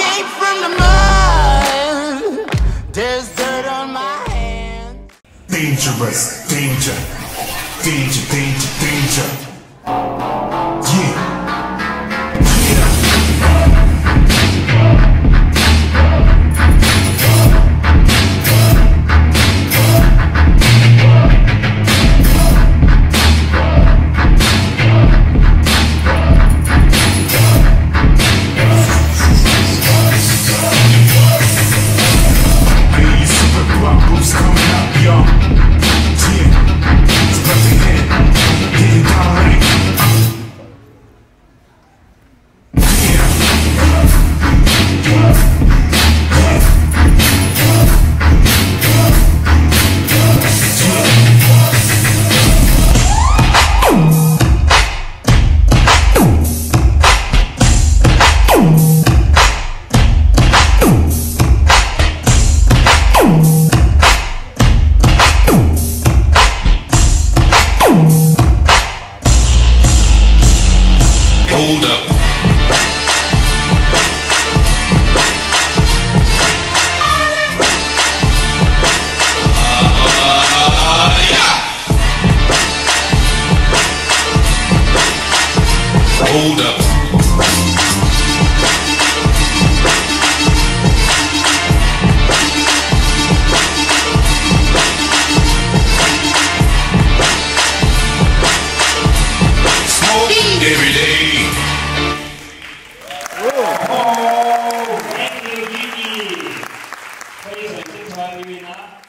came from the mud. There's dirt on my hands. Dangerous, danger, danger, danger, danger. hold up. Uh, yeah. Hold up. vai eliminar.